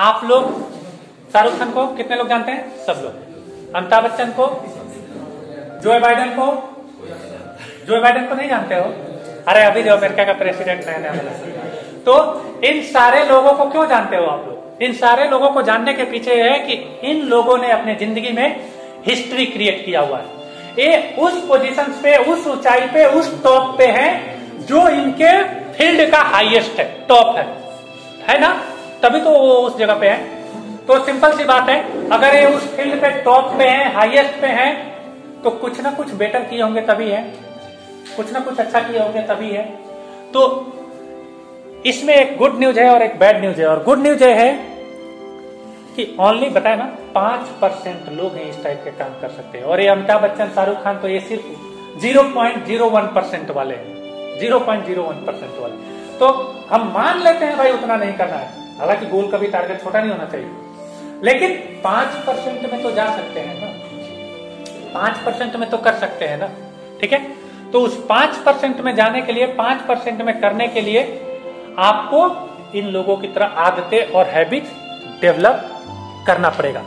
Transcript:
आप लोग शाहरुख खान को कितने लोग जानते हैं? सब लोग। अमिताभ बच्चन को जो बाइडन को जो बाइडन को नहीं जानते हो? अरे, अभी जो अमेरिका का प्रेसिडेंट नया बना तो इन सारे लोगों को क्यों जानते हो आप लोग? इन सारे लोगों को जानने के पीछे है कि इन लोगों ने अपने ज़िंदगी में हिस्ट्री क्रिएट किया हुआ है। ये उस पोजीशन पे, उस ऊंचाई पे, उस टॉप पे है जो इनके फ़ील्ड का हाईएस्ट है टॉप है। है ना? तभी तो वो उस जगह पे है। तो सिंपल सी बात है, अगर ये उस फ़ील्ड पे टॉप पे है, हाईएस्ट पे है तो कुछ ना कुछ बेटर किए होंगे तभी है। कुछ ना कुछ अच्छा किए होंगे तभी है। तो इसमें एक गुड न्यूज़ है और एक बैड न्यूज़ है। और गुड न्यूज़ है कि ओनली बताए ना, पाँच परसेंट लोग हैं इस टाइप के काम कर सकते हैं। और ये अमिताभ बच्चन, शाहरुख खान तो ये सिर्फ़ zero point zero one percent वाले हैं। Zero point zero one percent वाले। तो हम मान लेते हैं भाई, उतना नहीं करना है। हालाँकि गोल का भी टारगेट छोटा नहीं होना चाहिए। लेकिन पाँच परसेंट में तो जा सकते हैं ना। पाँच परसेंट में तो कर सकते हैं ना। ठीक है? तो उस पाँच परसेंट में जाने के लिए, पाँच परसेंट में करने के लिए आपको इन लोगों की तरह आदतें और हैबिट डेवलप करना पड़ेगा।